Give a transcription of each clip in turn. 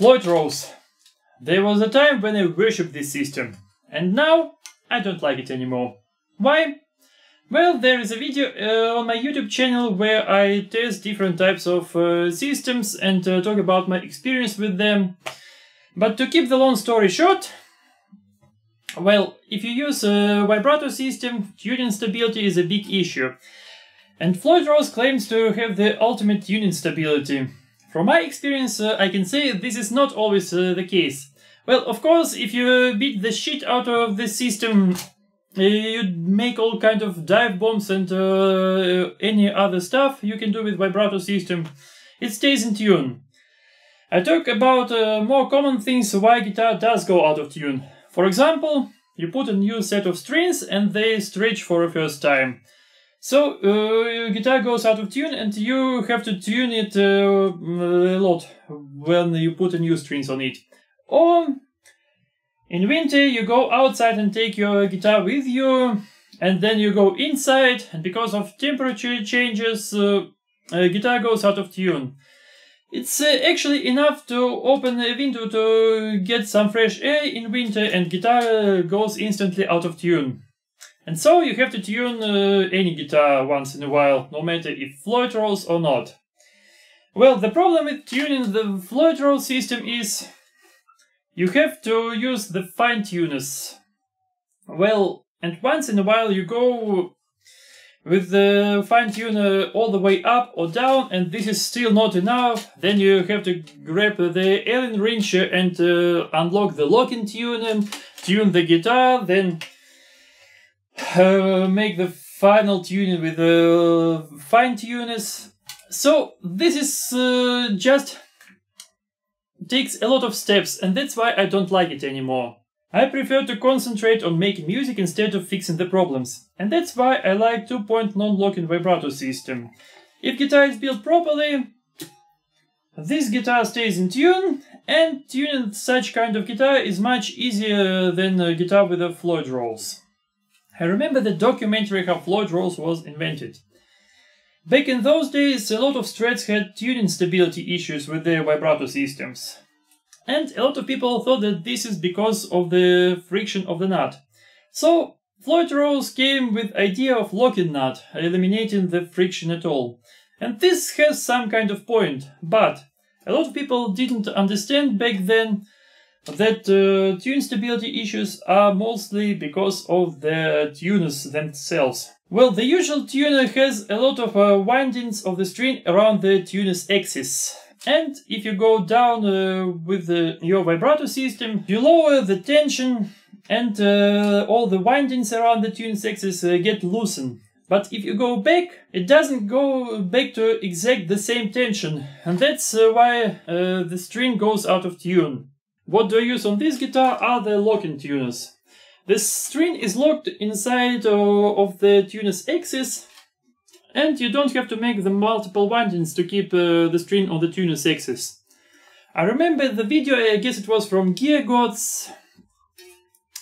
Floyd Rose. There was a time when I worshipped this system, and now I don't like it anymore. Why? Well, there is a video uh, on my YouTube channel where I test different types of uh, systems and uh, talk about my experience with them. But to keep the long story short, well, if you use a vibrato system, tuning stability is a big issue. And Floyd Rose claims to have the ultimate tuning stability. From my experience, uh, I can say this is not always uh, the case. Well, of course, if you beat the shit out of the system, uh, you make all kind of dive bombs and uh, any other stuff you can do with vibrato system. It stays in tune. I talk about uh, more common things why guitar does go out of tune. For example, you put a new set of strings and they stretch for a first time. So uh, guitar goes out of tune and you have to tune it uh, a lot when you put new strings on it. Or in winter you go outside and take your guitar with you and then you go inside and because of temperature changes uh, guitar goes out of tune. It's uh, actually enough to open a window to get some fresh air in winter and guitar goes instantly out of tune. And so you have to tune uh, any guitar once in a while, no matter if Floyd Rose or not. Well, the problem with tuning the Floyd Rose system is you have to use the fine tuners. Well, and once in a while you go with the fine tuner all the way up or down and this is still not enough then you have to grab the Allen wrench and uh, unlock the locking tune and tune the guitar then uh, make the final tuning with the fine tuners. So this is uh, just takes a lot of steps and that's why I don't like it anymore. I prefer to concentrate on making music instead of fixing the problems. And that's why I like two-point non-locking vibrato system. If guitar is built properly, this guitar stays in tune, and tuning such kind of guitar is much easier than a guitar with a Floyd Rose. I remember the documentary how Floyd Rose was invented. Back in those days, a lot of Strats had tuning stability issues with their vibrato systems. And a lot of people thought that this is because of the friction of the nut. So, Floyd Rose came with idea of locking nut, eliminating the friction at all. And this has some kind of point, but a lot of people didn't understand back then that uh, tune stability issues are mostly because of the tuners themselves. Well, the usual tuner has a lot of uh, windings of the string around the tuner's axis. And if you go down uh, with the, your vibrato system, you lower the tension and uh, all the windings around the tuner's axis uh, get loosened. But if you go back, it doesn't go back to exact the same tension. And that's uh, why the string goes out of tune. What do I use on this guitar are the locking tuners. The string is locked inside uh, of the tuner's axis and you don't have to make the multiple windings to keep uh, the string on the tuner's axis. I remember the video, I guess it was from Gear Gods.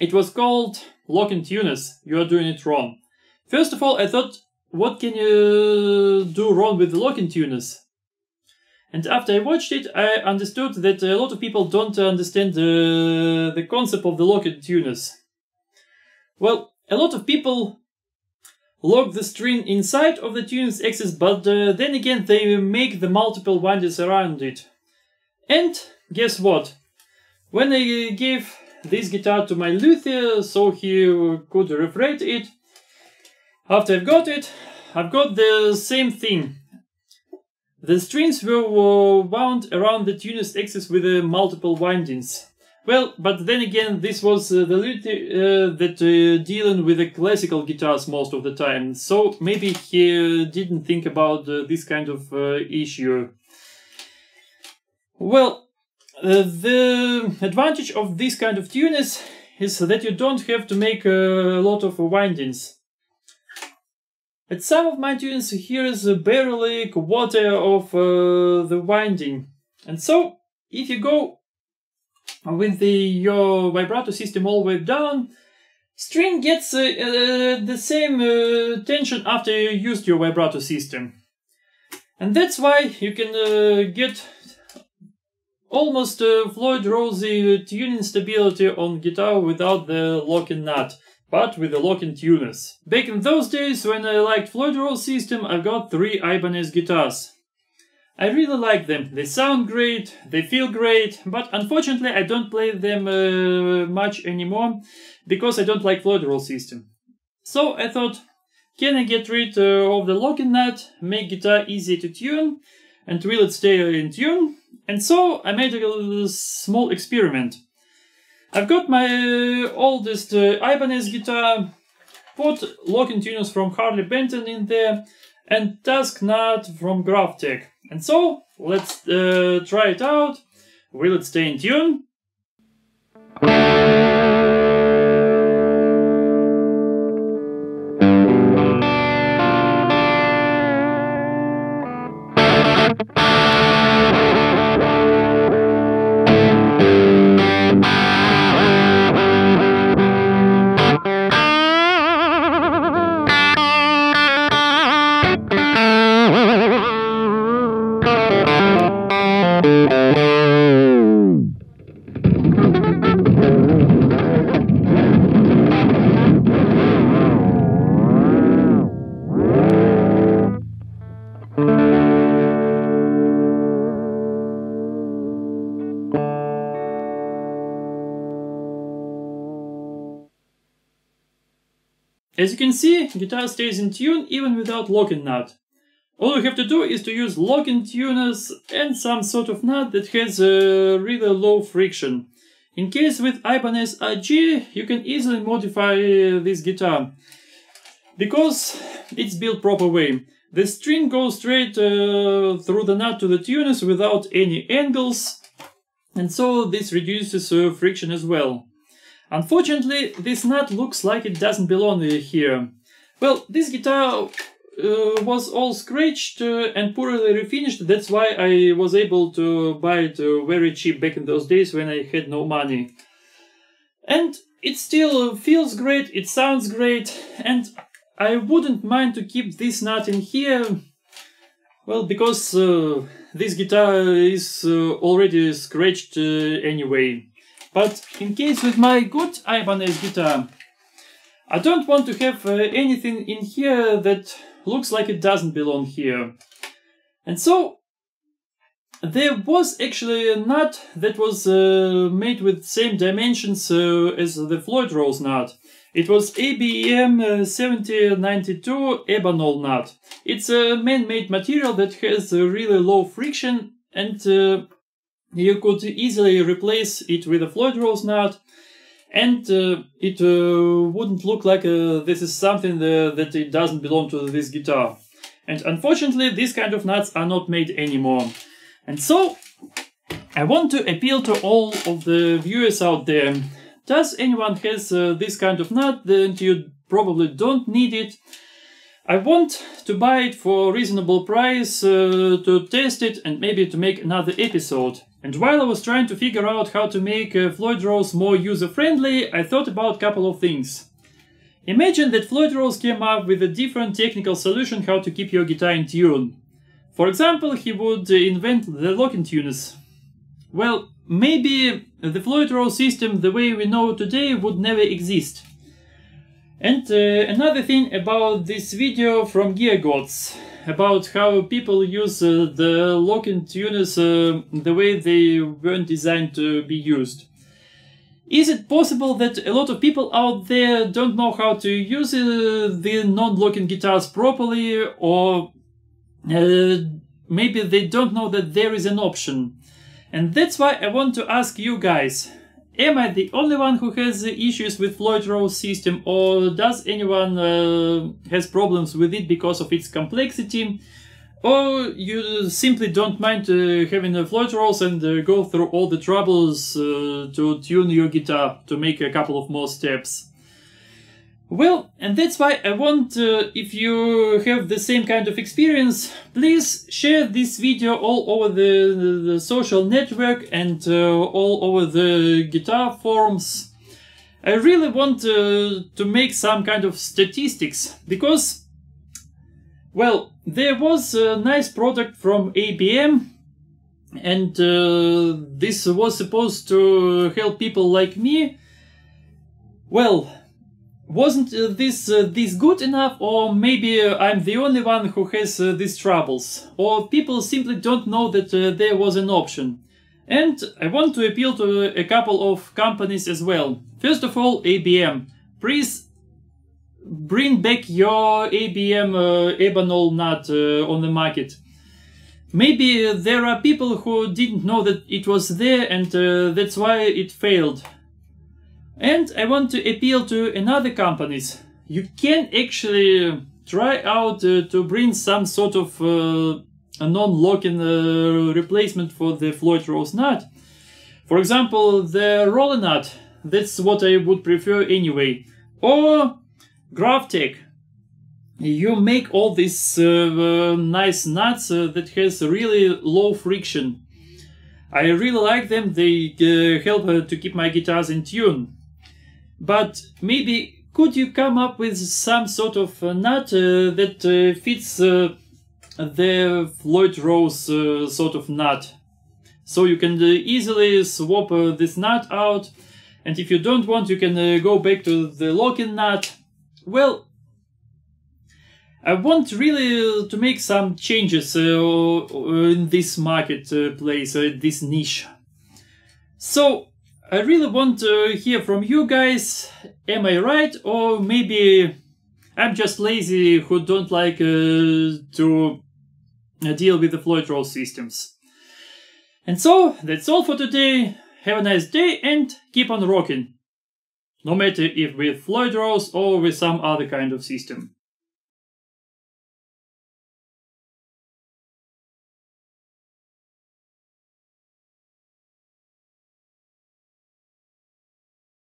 It was called Locking Tuners, you are doing it wrong. First of all, I thought, what can you do wrong with the locking tuners? And after I watched it, I understood that a lot of people don't understand the, the concept of the locked tuners. Well, a lot of people lock the string inside of the tuner's axis, but uh, then again they make the multiple windings around it. And guess what? When I gave this guitar to my luthier so he could refret it, after I've got it, I've got the same thing. The strings were wound around the tuner's axis with uh, multiple windings. Well, but then again, this was uh, the luthier uh, that uh, dealing with the classical guitars most of the time, so maybe he uh, didn't think about uh, this kind of uh, issue. Well, the advantage of this kind of tuners is that you don't have to make a lot of windings. At some of my tunes here is barely quarter of uh, the winding. And so, if you go with the, your vibrato system all the way down, string gets uh, uh, the same uh, tension after you used your vibrato system. And that's why you can uh, get almost uh, Floyd Rosey tuning stability on guitar without the locking nut, but with the locking tuners. Back in those days when I liked Floyd Rose system, I got three Ibanez guitars. I really like them. They sound great, they feel great, but unfortunately I don't play them uh, much anymore because I don't like Floyd Rose system. So I thought, can I get rid uh, of the locking nut, make guitar easy to tune, and will it stay in tune? And so I made a small experiment. I've got my oldest uh, Ibanez guitar, put locking tuners from Harley Benton in there, and TUSQ nut from GraphTech. And so, let's uh, try it out. Will it stay in tune? As you can see, guitar stays in tune even without locking nut. All you have to do is to use locking tuners and some sort of nut that has a really low friction. In case with Ibanez RG, you can easily modify this guitar. Because it's built proper way. The string goes straight uh, through the nut to the tuners without any angles, and so this reduces uh, friction as well. Unfortunately, this nut looks like it doesn't belong here. Well, this guitar uh, was all scratched uh, and poorly refinished, that's why I was able to buy it uh, very cheap back in those days when I had no money. And it still feels great, it sounds great, and I wouldn't mind to keep this nut in here, well, because uh, this guitar is uh, already scratched uh, anyway. But in case with my good Ibanez guitar, I don't want to have uh, anything in here that looks like it doesn't belong here. And so there was actually a nut that was uh, made with same dimensions uh, as the Floyd Rose nut. It was ABM 7092 Ebanol nut. It's a man-made material that has a really low friction and uh, you could easily replace it with a Floyd Rose nut and uh, it uh, wouldn't look like uh, this is something that it doesn't belong to this guitar. And unfortunately, these kind of nuts are not made anymore. And so, I want to appeal to all of the viewers out there. Does anyone has uh, this kind of nut that you probably don't need it? I want to buy it for a reasonable price, uh, to test it and maybe to make another episode. And while I was trying to figure out how to make uh, Floyd Rose more user-friendly, I thought about a couple of things. Imagine that Floyd Rose came up with a different technical solution how to keep your guitar in tune. For example, he would uh, invent the locking tuners. Well, maybe the Floyd Rose system the way we know today would never exist. And uh, another thing about this video from GearGods about how people use uh, the locking tuners uh, the way they weren't designed to be used. Is it possible that a lot of people out there don't know how to use uh, the non-locking guitars properly or uh, maybe they don't know that there is an option? And that's why I want to ask you guys, Am I the only one who has issues with Floyd Rose system or does anyone uh, has problems with it because of its complexity? Or you simply don't mind uh, having a Floyd Rose and uh, go through all the troubles uh, to tune your guitar to make a couple of more steps? Well, and that's why I want, uh, if you have the same kind of experience, please share this video all over the, the, the social network and uh, all over the guitar forums. I really want uh, to make some kind of statistics, because, well, there was a nice product from ABM and uh, this was supposed to help people like me. Well, wasn't uh, this uh, this good enough or maybe uh, I'm the only one who has uh, these troubles or people simply don't know that uh, there was an option. And I want to appeal to a couple of companies as well. First of all, ABM. Please bring back your ABM uh, Ebanol nut on the market. Maybe there are people who didn't know that it was there and that's why it failed. And I want to appeal to another companies. You can actually try out uh, to bring some sort of uh, a non-locking uh, replacement for the Floyd Rose nut. For example, the roller nut. That's what I would prefer anyway. Or GraphTech. You make all these uh, nice nuts uh, that has really low friction. I really like them. They uh, help to keep my guitars in tune. But maybe could you come up with some sort of nut uh, that uh, fits uh, the Floyd Rose uh, sort of nut? So you can uh, easily swap uh, this nut out and if you don't want you can go back to the locking nut. Well, I want really to make some changes in this marketplace, in this niche. So I really want to hear from you guys. Am I right? Or maybe I'm just lazy who don't like uh, to uh, deal with the Floyd Rose systems. And so, that's all for today. Have a nice day and keep on rocking. No matter if with Floyd Rose or with some other kind of system.